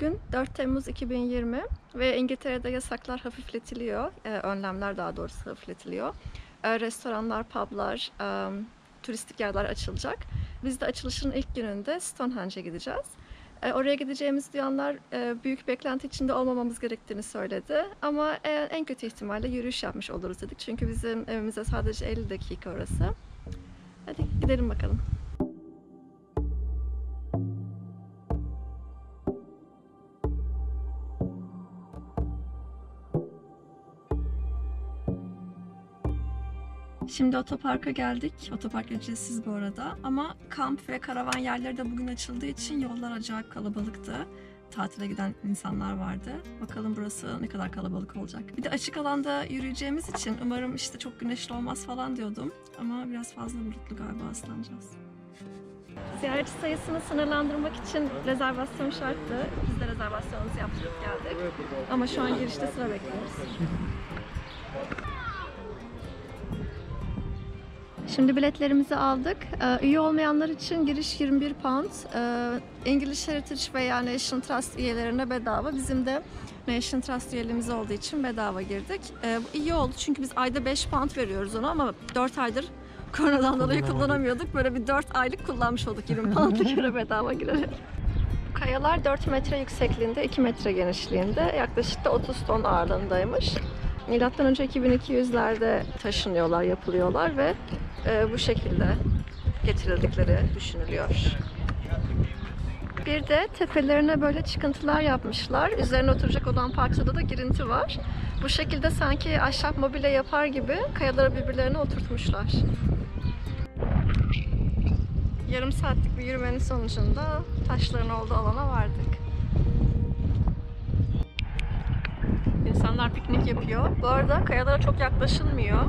Bugün 4 Temmuz 2020 ve İngiltere'de yasaklar hafifletiliyor. Ee, önlemler daha doğrusu hafifletiliyor. Ee, restoranlar, publar, e, turistik yerler açılacak. Biz de açılışın ilk gününde Stonehenge'e gideceğiz. Ee, oraya gideceğimiz duyanlar e, büyük beklenti içinde olmamamız gerektiğini söyledi. Ama e, en kötü ihtimalle yürüyüş yapmış oluruz dedik. Çünkü bizim evimize sadece 50 dakika orası. Hadi gidelim bakalım. Şimdi otoparka geldik. Otopark ücretsiz bu arada. Ama kamp ve karavan yerleri de bugün açıldığı için yollar acayip kalabalıktı. Tatile giden insanlar vardı. Bakalım burası ne kadar kalabalık olacak. Bir de açık alanda yürüyeceğimiz için umarım işte çok güneşli olmaz falan diyordum. Ama biraz fazla bulutlu galiba aslanacağız. Ziyaretçi sayısını sınırlandırmak için rezervasyon şarttı. Biz de rezervasyonumuzu yaptırıp geldik. Ama şu an girişte sıra bekliyoruz. Şimdi biletlerimizi aldık. Ee, Üye olmayanlar için giriş 21 pound. Ee, İngiliz Heritage veya Nation Trust üyelerine bedava. Bizim de Nation Trust üyeliğimiz olduğu için bedava girdik. Ee, bu iyi oldu çünkü biz ayda 5 pound veriyoruz ona ama 4 aydır koronadan dolayı kullanamıyorduk. Böyle bir 4 aylık kullanmış olduk 20 poundlık yere bedava girerek. Kayalar 4 metre yüksekliğinde, 2 metre genişliğinde, yaklaşık da 30 ton ağırlığındaymış. Milattan önce 2200'lerde taşınıyorlar, yapılıyorlar ve e, bu şekilde getirildikleri düşünülüyor. Bir de tepelerine böyle çıkıntılar yapmışlar. Üzerine oturacak olan parçada da girinti var. Bu şekilde sanki ahşap mobilya yapar gibi kayaları birbirlerine oturtmuşlar. Yarım saatlik bir yürümenin sonucunda taşların olduğu alana vardık. İnsanlar piknik yapıyor. Bu arada kayalara çok yaklaşılmıyor.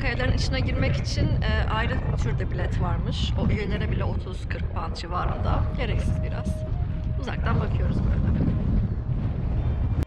Kayaların içine girmek için e, ayrı türde bilet varmış. O üyelere bile 30-40 pound civarında. Gereksiz biraz. Uzaktan bakıyoruz böyle.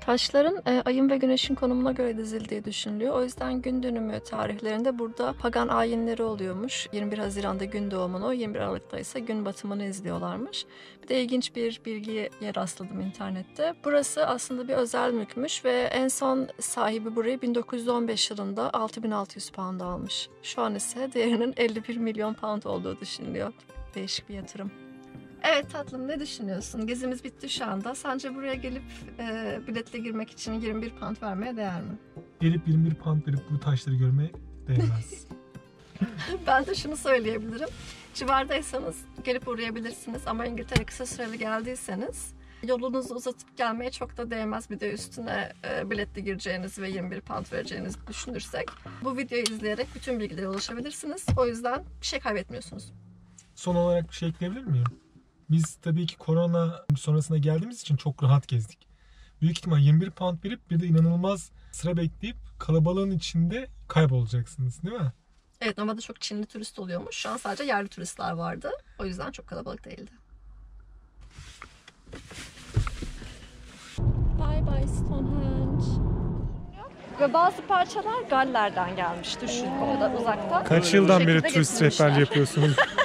Taşların e, ayın ve güneşin konumuna göre dizildiği düşünülüyor. O yüzden gün dönümü tarihlerinde burada pagan ayinleri oluyormuş. 21 Haziran'da gün doğumunu, 21 Aralık'ta ise gün batımını izliyorlarmış. Bir de ilginç bir bilgiye rastladım internette. Burası aslında bir özel mülkmüş ve en son sahibi burayı 1915 yılında 6600 pound almış. Şu an ise değerinin 51 milyon pound olduğu düşünülüyor. Değişik bir yatırım. Evet tatlım ne düşünüyorsun? Gezimiz bitti şu anda. Sence buraya gelip e, biletle girmek için 21 pound vermeye değer mi? Gelip 21 pound verip bu taşları görmeye değmez. Ben de şunu söyleyebilirim. Civardaysanız gelip uğrayabilirsiniz ama İngiltere kısa süreli geldiyseniz yolunuzu uzatıp gelmeye çok da değmez. Bir de üstüne e, biletle gireceğiniz ve 21 pound vereceğinizi düşünürsek bu videoyu izleyerek bütün bilgilere ulaşabilirsiniz. O yüzden bir şey kaybetmiyorsunuz. Son olarak bir şey ekleyebilir miyim? Biz tabii ki korona sonrasında geldiğimiz için çok rahat gezdik. Büyük ihtimal 21 pound verip bir de inanılmaz sıra bekleyip kalabalığın içinde kaybolacaksınız değil mi? Evet normalde çok Çinli turist oluyormuş. Şu an sadece yerli turistler vardı. O yüzden çok kalabalık değildi. Bye bye Stonehenge. Ve bazı parçalar Galler'den gelmiş. Düşün o kadar uzaktan. Kaç Bu yıldan şekilde beri turist getirmişler. rehberliği yapıyorsunuz?